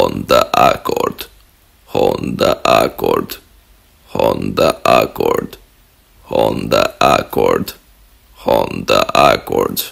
Honda Accord, Honda Accord, Honda Accord, Honda Accord, Honda Accord.